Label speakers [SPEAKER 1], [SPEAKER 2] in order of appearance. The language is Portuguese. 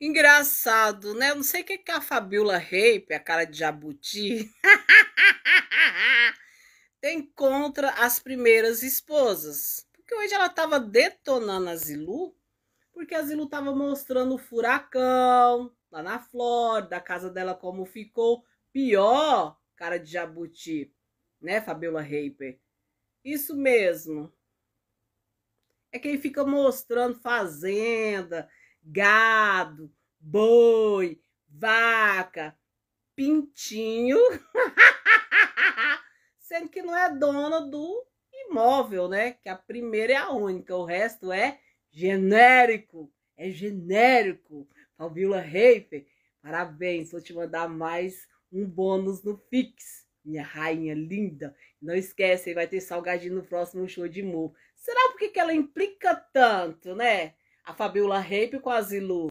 [SPEAKER 1] Engraçado, né? Eu não sei o que, que a Fabiola Rape, a cara de jabuti, tem contra as primeiras esposas. Porque hoje ela tava detonando a Zilu, porque a Zilu tava mostrando o furacão lá na Flórida, a casa dela como ficou. Pior, cara de jabuti, né, Fabiola Raper? Isso mesmo. É quem fica mostrando fazenda, gado, boi, vaca, pintinho, sendo que não é dona do imóvel, né? Que a primeira é a única, o resto é genérico, é genérico. Fabiola Reifer, parabéns, vou te mandar mais um bônus no Fix, minha rainha linda. Não esquece, vai ter salgadinho no próximo show de Mu. Será porque que ela implica tanto, né? A Fabiola Rape com a Zilu.